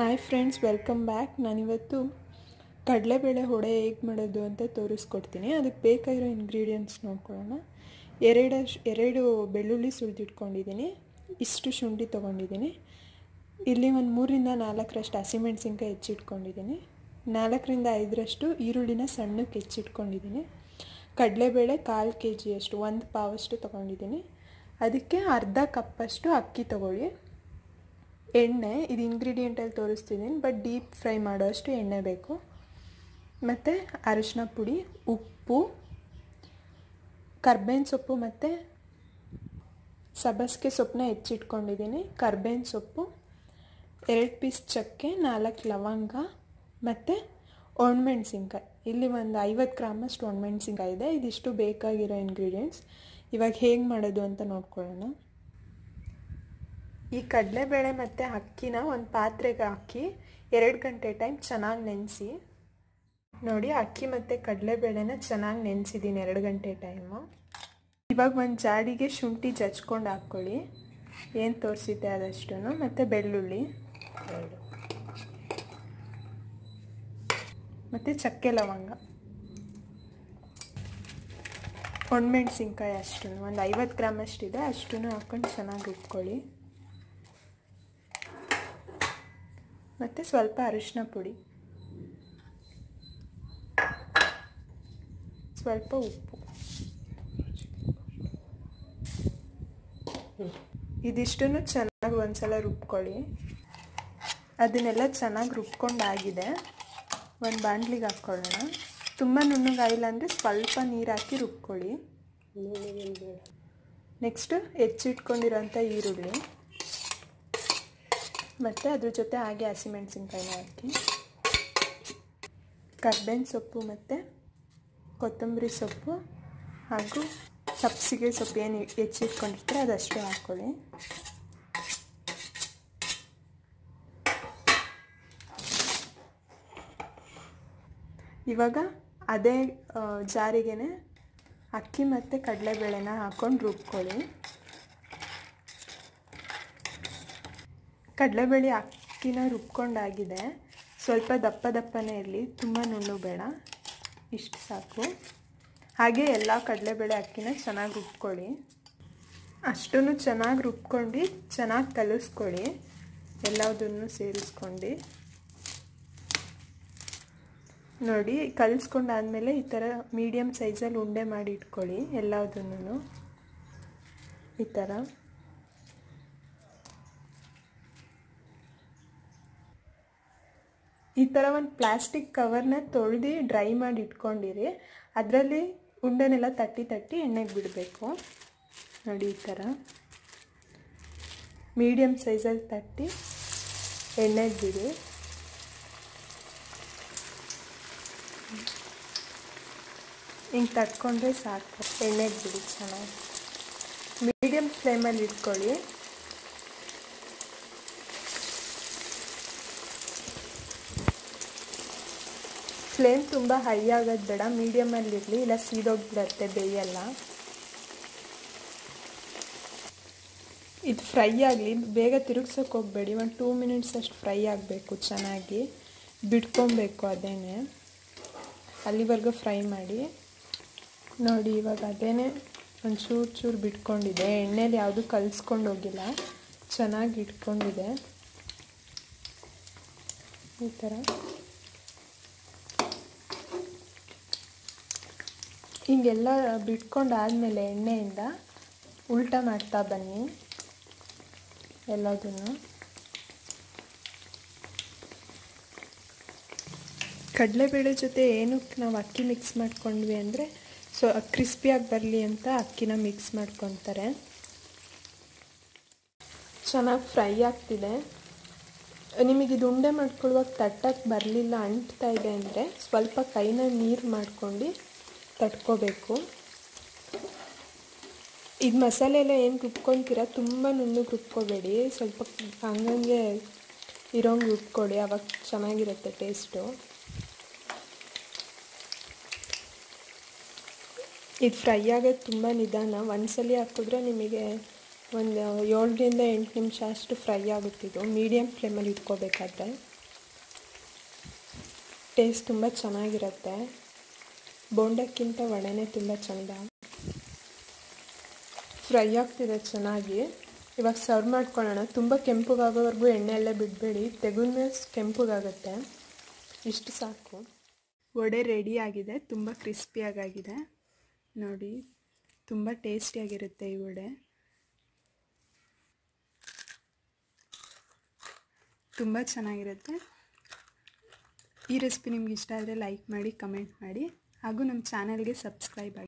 Hi friends welcome back ನಾನಿವತ್ತು ಕಡಲೆಬೇಳೆ ಹೊಡೆ ಹೇಗೆ ಮಾಡೋದು ಅಂತ ತೋರಿಸ್ಕೊಡ್ತೀನಿ. ಅದಕ್ಕೆ ಬೇಕಾಗಿರೋ ಇಂಗ್ರೀಡಿಯೆಂಟ್ಸ್ ನೋಡ್ಕೊಳ್ಳೋಣ. ಎರಡು ಎರಡು ಬೆಳ್ಳುಳ್ಳಿ ಸುಳಿದಿಟ್ಕೊಂಡಿದ್ದೀನಿ ಇಷ್ಟು ಶುಂಠಿ ತೊಗೊಂಡಿದ್ದೀನಿ. ಇಲ್ಲಿ ಒಂದು ಮೂರಿಂದ ನಾಲ್ಕರಷ್ಟು ಹಸಿಮೆಣಸಿನ್ಕಾಯಿ ಹೆಚ್ಚಿಟ್ಕೊಂಡಿದ್ದೀನಿ. ನಾಲ್ಕರಿಂದ ಐದರಷ್ಟು ಈರುಳ್ಳಿನ ಸಣ್ಣಕ್ಕೆ ಹೆಚ್ಚಿಟ್ಕೊಂಡಿದ್ದೀನಿ. ಕಡಲೆಬೇಳೆ ಕಾಲು ಕೆ ಜಿಯಷ್ಟು ಒಂದು ಪಾವಷ್ಟು ತೊಗೊಂಡಿದ್ದೀನಿ. ಅದಕ್ಕೆ ಅರ್ಧ ಕಪ್ಪಷ್ಟು ಅಕ್ಕಿ ತೊಗೊಳ್ಳಿ. ಎಣ್ಣೆ, ಇದು ಇಂಗ್ರೀಡಿಯೆಂಟಲ್ಲಿ ತೋರಿಸ್ತಿದ್ದೀನಿ ಬಟ್ ಡೀಪ್ ಫ್ರೈ ಮಾಡೋಷ್ಟು ಎಣ್ಣೆ ಬೇಕು. ಮತ್ತು ಅರಿಶಿನ ಪುಡಿ, ಉಪ್ಪು, ಕರ್ಬೇವಿನ ಸೊಪ್ಪು ಮತ್ತು ಸಬ್ಬಸಿಗೆ ಸೊಪ್ಪನ್ನ ಹೆಚ್ಚಿಟ್ಕೊಂಡಿದ್ದೀನಿ. ಕರ್ಬೇವಿನ ಸೊಪ್ಪು, ಎರಡು ಪೀಸ್ ಚಕ್ಕೆ, ನಾಲ್ಕು ಲವಂಗ ಮತ್ತು ಒಣಮೆಣ್ಸಿನ್ಕಾಯಿ. ಇಲ್ಲಿ ಒಂದು ಐವತ್ತು ಗ್ರಾಮಷ್ಟು ಒಣಮೆಣ್ಸಿನ್ಕಾಯಿ ಇದೆ. ಇದಿಷ್ಟು ಬೇಕಾಗಿರೋ ಇಂಗ್ರೀಡಿಯೆಂಟ್ಸ್ ಇವಾಗ ಹೇಗೆ ಮಾಡೋದು ಅಂತ ನೋಡ್ಕೊಳ್ಳೋಣ. ಈ ಕಡಲೆಬೇಳೆ ಮತ್ತು ಅಕ್ಕಿನ ಒಂದು ಪಾತ್ರೆಗೆ ಹಾಕಿ ಎರಡು ಗಂಟೆ ಟೈಮ್ ಚೆನ್ನಾಗಿ ನೆನೆಸಿ. ನೋಡಿ, ಅಕ್ಕಿ ಮತ್ತು ಕಡಲೆಬೇಳೆನ ಚೆನ್ನಾಗಿ ನೆನೆಸಿದ್ದೀನಿ ಎರಡು ಗಂಟೆ ಟೈಮು ಇವಾಗ ಒಂದು ಜಾಡಿಗೆ ಶುಂಠಿ ಜಚ್ಕೊಂಡು ಹಾಕ್ಕೊಳ್ಳಿ ಏನು ತೋರಿಸಿದ್ದೆ ಅದಷ್ಟು ಮತ್ತು ಬೆಳ್ಳುಳ್ಳಿ. ಮತ್ತು ಚಕ್ಕೆ ಲವಂಗ. ಒಣಮೆಣ್ಸಿನ್ಕಾಯಿ ಅಷ್ಟು ಒಂದು ಐವತ್ತು ಗ್ರಾಮ್ ಅಷ್ಟಿದೆ ಅಷ್ಟೂ ಹಾಕ್ಕೊಂಡು ಚೆನ್ನಾಗಿ ರುಬ್ಕೊಳ್ಳಿ. ಮತ್ತು ಸ್ವಲ್ಪ ಅರಿಶಿನ ಪುಡಿ. ಸ್ವಲ್ಪ ಉಪ್ಪು. ಇದಿಷ್ಟನ್ನು ಚೆನ್ನಾಗಿ ಒಂದ್ಸಲ ರುಬ್ಕೊಳ್ಳಿ. ಅದನ್ನೆಲ್ಲ ಚೆನ್ನಾಗಿ ರುಬ್ಕೊಂಡಾಗಿದೆ. ಒಂದು ಬಾಂಡ್ಲಿಗೆ ಹಾಕ್ಕೊಳ್ಳೋಣ. ತುಂಬ ನುಣ್ಣಗಾಯಿಲ್ಲ ಅಂದರೆ ಸ್ವಲ್ಪ ನೀರು ಹಾಕಿ ರುಬ್ಕೊಳ್ಳಿ. ನೆಕ್ಸ್ಟು ಹೆಚ್ಚಿಟ್ಕೊಂಡಿರೋಂಥ ಈರುಳ್ಳಿ. ಮತ್ತು ಅದ್ರ ಜೊತೆ ಹಾಗೆ ಹಸಿಮೆಣಸಿನ್ಕಾಯಿನ ಹಾಕಿ. ಕರ್ಬೇವಿನ ಸೊಪ್ಪು ಮತ್ತು ಕೊತ್ತಂಬರಿ ಸೊಪ್ಪು ಹಾಗೂ ಸಬ್ಸಿಗೆ ಸೊಪ್ಪು ಏನು ಹೆಚ್ಚಿಟ್ಕೊಂಡಿರ್ತಾರೆ ಅದಷ್ಟು ಹಾಕ್ಕೊಳ್ಳಿ ಇವಾಗ ಅದೇ ಜಾರಿಗೆ ಅಕ್ಕಿ ಮತ್ತು ಕಡಲೆಬೇಳೆನ ಹಾಕ್ಕೊಂಡು ರುಬ್ಕೊಳ್ಳಿ. ಕಡಲೆಬೇಳೆ ಅಕ್ಕಿನ ರುಬ್ಕೊಂಡಾಗಿದೆ. ಸ್ವಲ್ಪ ದಪ್ಪ ದಪ್ಪನೇ ಇರಲಿ. ತುಂಬ ನುಣ್ಣು ಬೇಡ. ಇಷ್ಟು ಸಾಕು. ಹಾಗೆ ಎಲ್ಲ ಕಡಲೆಬೇಳೆ ಅಕ್ಕಿನ ಚೆನ್ನಾಗಿ ರುಬ್ಕೊಳ್ಳಿ. ಅಷ್ಟನ್ನು ಚೆನ್ನಾಗಿ ರುಬ್ಕೊಂಡು ಚೆನ್ನಾಗಿ ಕಲಿಸ್ಕೊಳ್ಳಿ. ಎಲ್ಲದನ್ನು ಸೇರಿಸ್ಕೊಂಡು. ನೋಡಿ, ಕಲಿಸ್ಕೊಂಡಾದಮೇಲೆ ಈ ಥರ ಮೀಡಿಯಮ್ ಸೈಜಲ್ಲಿ ಉಂಡೆ ಮಾಡಿ ಇಟ್ಕೊಳ್ಳಿ. ಎಲ್ಲದನ್ನು. ಈ ಥರ. ಈ ಥರ ಒಂದು ಪ್ಲಾಸ್ಟಿಕ್ ಕವರ್ನ ತೊಳೆದು ಡ್ರೈ ಮಾಡಿ ಇಟ್ಕೊಂಡಿರಿ. ಅದರಲ್ಲಿ ಉಂಡೆನೆಲ್ಲ ತಟ್ಟಿ ತಟ್ಟಿ ಎಣ್ಣೆಗೆ ಬಿಡಬೇಕು. ನೋಡಿ ಈ ಥರ ಮೀಡಿಯಮ್ ಸೈಜಲ್ಲಿ ತಟ್ಟಿ ಎಣ್ಣೆಗೆ ಬಿಡಿ. ಹಿಂಗೆ ತಟ್ಕೊಂಡ್ರೆ ಸಾಕು. ಎಣ್ಣೆಗೆ ಬಿಡಿ ಚೆನ್ನಾಗಿ. ಮೀಡಿಯಮ್ ಫ್ಲೇಮಲ್ಲಿ ಇಟ್ಕೊಳ್ಳಿ. ಫ್ಲೇಮ್ ತುಂಬ ಹೈ ಆಗೋದು ಬೇಡ ಮೀಡಿಯಮಲ್ಲಿ ಇರಲಿ, ಇಲ್ಲ ಸೀದೋಗ್ಬಿಡತ್ತೆ ಬೇಯಲ್ಲ ಇದು ಫ್ರೈ ಆಗಲಿ, ಬೇಗ ತಿರುಗ್ಸೋಕೆ ಹೋಗಬೇಡಿ, ಒಂದು ಟೂ ಮಿನಿಟ್ಸ್ ಅಷ್ಟು ಫ್ರೈ ಆಗಬೇಕು ಚೆನ್ನಾಗಿ. ಬಿಟ್ಕೊಬೇಕು ಅದೇನೆ. ಅಲ್ಲಿವರೆಗೂ ಫ್ರೈ ಮಾಡಿ. ನೋಡಿ ಇವಾಗ ಅದೇನೆ ಒಂದು ಚೂರು ಚೂರು ಬಿಟ್ಕೊಂಡಿದೆ. ಎಣ್ಣೆಲಿ ಯಾವುದು ಕಲಿಸ್ಕೊಂಡು ಹೋಗಿಲ್ಲ. ಚೆನ್ನಾಗಿ ಇಟ್ಕೊಂಡಿದೆ. ಈ ಥರ ಹೀಗೆಲ್ಲ ಬಿಟ್ಕೊಂಡಾದಮೇಲೆ ಎಣ್ಣೆಯಿಂದ ಉಲ್ಟ ಮಾಡ್ತಾ ಬನ್ನಿ ಎಲ್ಲದನ್ನು. ಕಡಲೆಬೇಳೆ ಜೊತೆ ಏನಕ್ಕೆ ನಾವು ಅಕ್ಕಿ ಮಿಕ್ಸ್ ಮಾಡ್ಕೊಂಡ್ವಿ ಅಂದರೆ ಸೊ ಕ್ರಿಸ್ಪಿಯಾಗಿ ಬರಲಿ ಅಂತ ಅಕ್ಕಿನ ಮಿಕ್ಸ್ ಮಾಡ್ಕೊತಾರೆ. ಚೆನ್ನಾಗಿ ಫ್ರೈ ಆಗ್ತಿದೆ. ನಿಮಗೆ ಇದು ಉಂಡೆ ಮಾಡ್ಕೊಳ್ಳುವಾಗ ತಟ್ಟಕ್ಕೆ ಬರಲಿಲ್ಲ ಅಂಟ್ತಾ ಇದೆ ಅಂದರೆ, ಸ್ವಲ್ಪ ಕೈನ ನೀರು ಮಾಡ್ಕೊಂಡು ತಟ್ಕೋಬೇಕು. ಇದು ಮಸಾಲೆ ಎಲ್ಲ ಏನು ರುಬ್ಕೊತೀರ? ತುಂಬ ನುಣ್ಣಗೆ ರುಬ್ಕೋಬೇಡಿ. ಸ್ವಲ್ಪ ಹಂಗಂಗೆ ಇರೋಂಗೆ ರುಬ್ಕೊಡಿ. ಅವಾಗ ಚೆನ್ನಾಗಿರುತ್ತೆ ಟೇಸ್ಟು. ಇದು ಫ್ರೈ ಆಗೋದು ತುಂಬ ನಿಧಾನ. ಒಂದ್ಸಲಿ ಹಾಕಿದ್ರೆ ನಿಮಗೆ ಒಂದು ಏಳರಿಂದ ಎಂಟು ನಿಮಿಷ ಅಷ್ಟು ಫ್ರೈ ಆಗುತ್ತಿದ್ದು ಮೀಡಿಯಮ್ ಫ್ಲೇಮಲ್ಲಿ ಇಟ್ಕೋಬೇಕಾದ್ರೆ. ಟೇಸ್ಟ್ ತುಂಬ ಚೆನ್ನಾಗಿರುತ್ತೆ. ಬೋಂಡಕ್ಕಿಂತ ವಡೆನೇ ತುಂಬ ಚೆಂದ. ಫ್ರೈ ಆಗ್ತಿದೆ ಚೆನ್ನಾಗಿ. ಇವಾಗ ಸರ್ವ್ ಮಾಡ್ಕೊಳ್ಳೋಣ. ತುಂಬ ಕೆಂಪಗಾಗೋವರೆಗೂ ಎಣ್ಣೆಯಲ್ಲೇ ಬಿಡಬೇಡಿ. ತೆಗೆದ್ಮೇಲೆ ಕೆಂಪಗಾಗುತ್ತೆ. ಇಷ್ಟು ಸಾಕು. ವಡೆ ರೆಡಿ ಆಗಿದೆ. ತುಂಬ ಕ್ರಿಸ್ಪಿಯಾಗಾಗಿದೆ ನೋಡಿ, ತುಂಬ ಟೇಸ್ಟಿಯಾಗಿರುತ್ತೆ ಈ ವಡೆ. ತುಂಬ ಚೆನ್ನಾಗಿರುತ್ತೆ. ಈ ರೆಸಿಪಿ ನಿಮ್ಗೆ ಇಷ್ಟ ಆದರೆ ಲೈಕ್ ಮಾಡಿ, ಕಮೆಂಟ್ ಮಾಡಿ. ಹಾಗೂ ನಮ್ಮ ಚಾನಲ್ಗೆ ಸಬ್ಸ್ಕ್ರೈಬ್ ಆಗಿ